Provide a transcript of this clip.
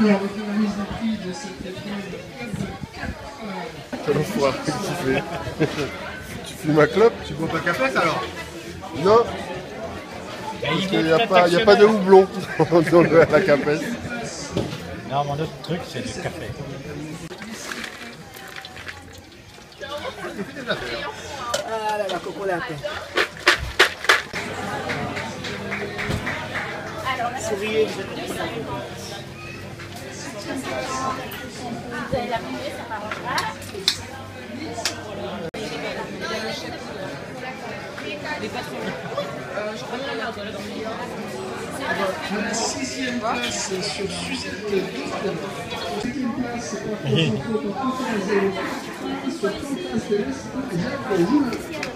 De épreuve. Quel enfoiré que tu fais. tu fumes un clope Tu bois pas café alors Non, parce qu'il n'y a, pas- il y a pas de houblon dans le- la capesse. Non, mon autre truc, c'est du café. Ah là là, cocolato. Souriez, vous allez la manger, ça m'arrangera. La sixième place sur Suzette. Septième place, sur l'Est, Jacques Joulin.